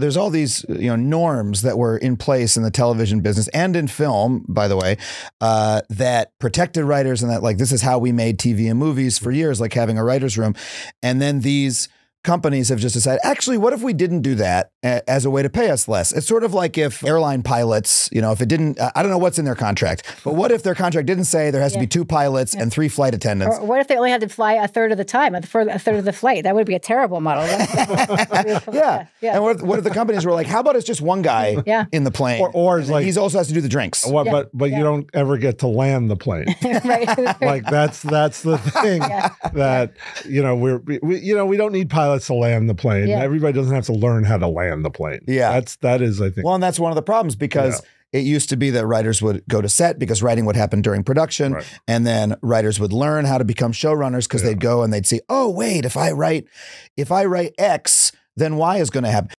there's all these you know norms that were in place in the television business and in film, by the way, uh, that protected writers and that like this is how we made TV and movies for years, like having a writers' room, and then these companies have just decided actually what if we didn't do that as a way to pay us less it's sort of like if airline pilots you know if it didn't i don't know what's in their contract but what if their contract didn't say there has to be two pilots and three flight attendants Or what if they only had to fly a third of the time, a third, a third of the flight? That would be a terrible model. yeah. yeah. And what if, what if the companies were like, how about it's just one guy Yeah. in the plane? Or- or it's and then like- he's also has to do the drinks. What, Yeah, but but yeah. you don't ever get to land the plane. right. like that's that's the thing that you know we're we, you know we don't need pilots to land the plane. Yeah. Everybody doesn't have to learn how to land the plane. Yeah. that's that is I think. Well, and that's one of the problems because it used to be that writers would go to set because writing would happen during production. Right. And then writers would learn how to become showrunners because Yeah. they'd go and they'd see, oh, wait, if I write, if I write X, then Y is going to happen.